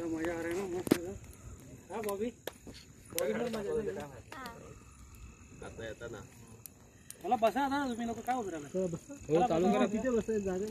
क्या मज़ा आ रहा है ना मस्त है हाँ बॉबी? बॉबी पण मज़ा येते. आता येता ना मला बसा आता तुम्ही लोक काय उतरायला हो चालू करा तिथे बसायचं जागा